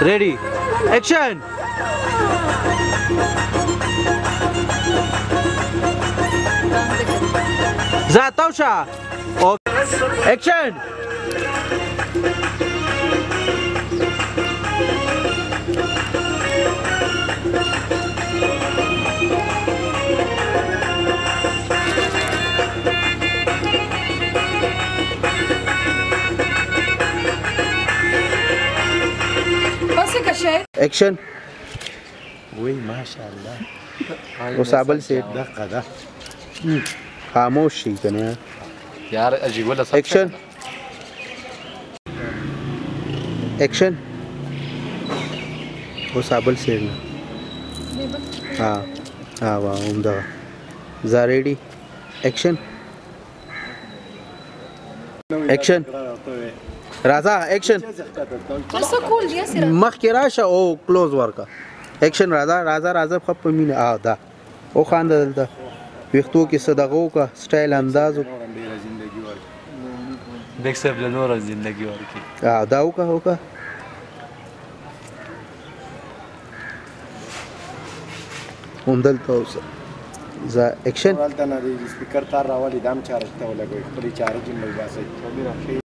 Ready, action! Zatosha! Okay. Action! شاهد اكشن وي ما شاء الله وصعبل سيد دقه ده خاموش شي كان يا اجي ولا صح اكشن اكشن وصعبل سيدنا ها ها واه عمده زاريدي اكشن اكشن راځه اکشن تاسو کول دی سره مخ کې راشه او کلوز ورکا اکشن راځه راځه راځه خپ مين ا دا او خاند دلته ویختو کې صدغو کا سټایل انداز بیک سیب له نور زندگی ورکی ا دا وکا وکا اوندلته اوسه زه اکشن ولته نه سپیکر تار راولې دام چارج ته ولګوي خپل چارج نه باسي